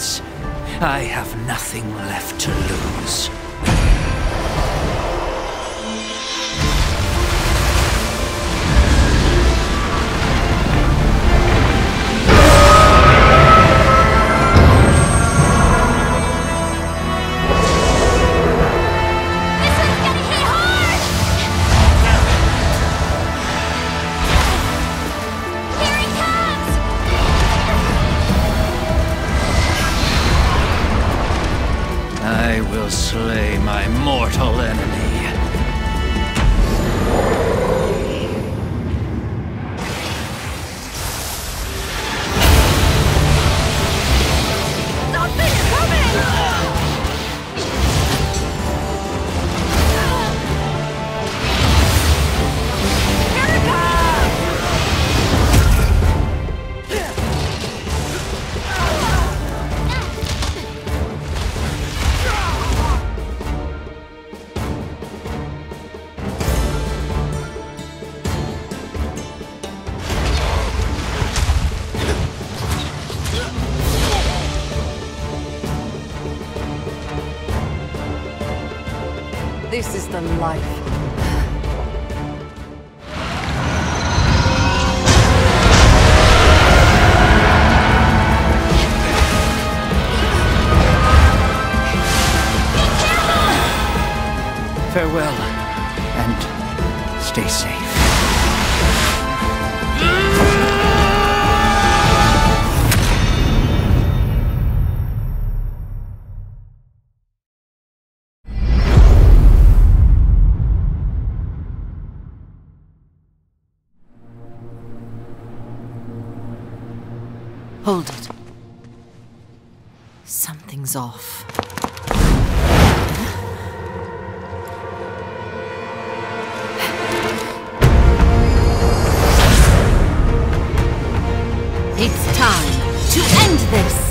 chance. I have nothing left to lose. Slay my mortal enemy. This is the life. Farewell, and stay safe. Hold it. Something's off. It's time to end this!